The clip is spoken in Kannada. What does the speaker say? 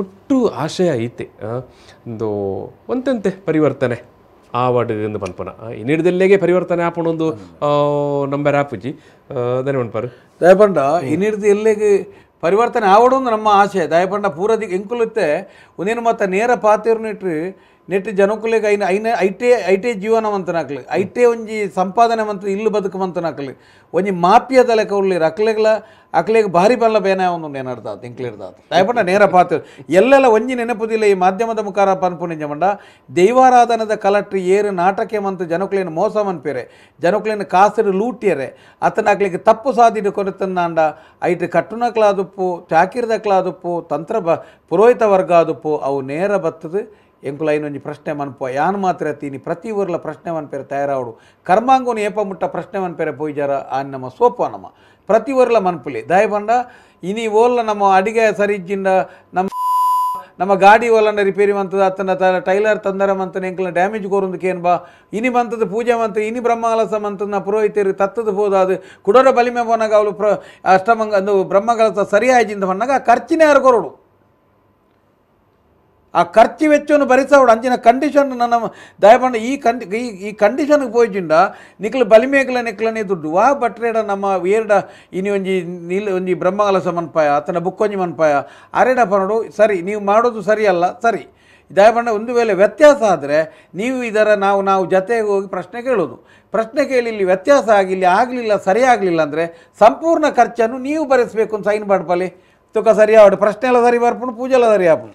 ಒಟ್ಟು ಆಶಯ ಐತೆ. ಒಂದು ಒಂತೆಂತೆ ಪರಿವರ್ತನೆ ಆ ಆವಡ್ಗಿಂದ ಪನ್ಪನ ಇನ್ನಿಡ್ದೆಲ್ಲೆಗೆ ಪರಿವರ್ತನೆ ಆಪಣೊಂದು ನಂಬರ್ ಆಪುಜಿ ಅದನ್ನೇ ಮನ್ಪಾರು ದಯಪಂಡ ಇನ್ನಿರ್ದು ಎಲ್ಲಿಗೆ ಪರಿವರ್ತನೆ ಆವಡೊಂದು ನಮ್ಮ ಆಶೆ ದಯಪಂಡ ಪೂರದಿ ಎಂಕುಲುತ್ತೆ. ಒಂದೇನು ಮತ್ತೆ ನೇರ ಪಾತಿರು ನೆಟ್ರು ನೆಟ್ಟು ಜನಕುಲೆಗೆ ಐನ ಐನ ಐಟೇ ಐಟೇ ಐ ಟಿ ಒಂಜಿ ಸಂಪಾದನೆ ಮಂತ ಇಲ್ಲು ಬದುಕುವಂತನಾಕ್ಲಿ ಒಂಜಿ ಮಾಪಿಯದ ಲೆಕ್ಕ ಉಳ್ಳಿರ ಅಕ್ಲೆಗ್ಲ ಅಕ್ಲೆಗೆ ಭಾರಿ ಬಲ್ಲ ಬೇನೆ ಒಂದು ಏನಾಡ್ತಾತ ಎಂಕ್ಲಿಡ್ದಾತ ದಯಪಂಡ ನೇರ ಪಾತ್ರ. ಎಲ್ಲೆಲ್ಲ ಒಂಜಿ ನೆನಪುದಿಲ್ಲ ಈ ಮಾಧ್ಯಮದ ಮುಖಾರ ಪನ್ಪುಣಿಂಜ ಮಂಡ ದೈವಾರಾಧನದ ಕಲಟ್ರಿ ಏರು ನಾಟಕ ಮಂತ್ ಜನಕುಲೇನು ಮೋಸ ಮನ್ಪೇರೆ. ಜನಕುಲೇನು ಕಾಸರು ಲೂಟಿಯರೆ. ಅತನ ಅಕ್ಲಿಗೆ ತಪ್ಪು ಸಾಧಿಡು ಕೊಡುತ್ತಂದಾಂಡ ಐಟ್ ಕಟ್ಟುನಕ್ಲಾದುಪ್ಪು, ಚಾಕಿರ್ದಕ್ಲಾದುಪ್ಪು, ತಂತ್ರ ಬ ಪುರೋಹಿತ ವರ್ಗ ಆದುಪ್ಪು ಅವು ನೇರ ಬತ್ತದು. ಐನೊಂಜಿ ಪ್ರಶ್ನೆ ಮನ್ಪ ಯಾನ್ ಮಾತ್ರ ತೀನಿ? ಪ್ರತಿ ಊರ್ಲ ಪ್ರಶ್ನೆ ಮನ್ಪೇರೆ ತಯಾರಾವಡು. ಕರ್ಮಾಂಗೋನು ಏಪ ಮುಟ್ಟ ಪ್ರಶ್ನೆ ಮನ್ಪೇರೆ ಪೊಯ್ಜಾರ ಆನ್ ನಮ್ಮ ಸೋಪಾನಮ ಪ್ರತಿ ಊರ್ಲ ಮನ್ಪುಲಿ ದಯಬಂಡ ಇನಿ ಓಲ್ಲ ನಮ್ಮ ಅಡಿಗೆ ಸರಿಜ್ಜಿಂದ ನಮ್ಮ ನಮ್ಮ ಗಾಡಿ ಓಲನ್ನ ರಿಪೇರಿ ಮಂತದ ಅತ್ತನ ಟೈಲರ್ ತಂದರ ಮಂತನ ಎಂಕಲ ಡ್ಯಾಮೇಜ್ ಕೋರೊಂದಕ್ಕೆ ಕೇನ್ ಬಾ. ಇನಿ ಮಂತದ ಪೂಜೆ ಮಂತ, ಇನಿ ಬ್ರಹ್ಮಕಲಸ ಮಂತನ ಪುರೋಹಿತರು ತತ್ತದ ಹೋದಾದು ಕುಡೋರ ಬಲಿಮೆ ಪೋನಾಗ ಅವಳು ಪ್ರ ಅಷ್ಟಮಂಗ, ಅಂದು ಬ್ರಹ್ಮಗಲಸ ಸರಿಯಾಯ್ಜಿಂದ ಬಂದಾಗ ಖರ್ಚಿನೇ ಯಾರು ಕೊರೋಡು ಆ ಖರ್ಚು ವೆಚ್ಚವನ್ನು ಭರಿಸವಡು ಅಂಚಿನ ಕಂಡೀಷನ್ ನನ್ನ ದಯಪಂಡ ಈ ಕಂಡಿ ಈ ಕಂಡೀಷನ್ಗೆ ಪೋಯ್ಜಿಂಡ ನಿಕ್ಲು ಬಲಿಮೇಕಲ ನಿಕ್ಲನೆ ದುಡ್ಡು. ವಾ ಬಟ್ರೇಡ ನಮ್ಮ ಏರ್ಡ ಇನಿ ಒಂಜಿ ನೀಲ್, ಒಂಜಿ ಬ್ರಹ್ಮಕಲಸ ಮನ್ಪಾಯ ಆತನ ಬುಕ್ಕೊಂಜಿ ಮನ್ಪಾಯ ಅರೆಡ ಪನೋಡು ಸರಿ, ನೀವು ಮಾಡೋದು ಸರಿಯಲ್ಲ, ಸರಿ. ದಯಪಂಡ ಒಂದು ವೇಳೆ ವ್ಯತ್ಯಾಸ ಆದರೆ ನೀವು ಇದರ ನಾವು ನಾವು ಜೊತೆಗೆ ಹೋಗಿ ಪ್ರಶ್ನೆ ಕೇಳೋದು ಪ್ರಶ್ನೆ ಕೇಳಿ ಇಲ್ಲಿ ವ್ಯತ್ಯಾಸ ಆಗಿಲ್ಲ, ಆಗಲಿಲ್ಲ, ಸರಿ ಆಗಲಿಲ್ಲ ಅಂದರೆ ಸಂಪೂರ್ಣ ಖರ್ಚನ್ನು ನೀವು ಭರಿಸಬೇಕು ಅಂತ ಸೈನ್ ಮಾಡ್ಪಲ್ಲಿ ತುಕ ಸರಿ ಆವಡು ಪ್ರಶ್ನೆ ಎಲ್ಲ ಸರಿ ಬರ್ಪುಣು ಪೂಜೆ ಎಲ್ಲ ಸರಿ ಆಪುಣು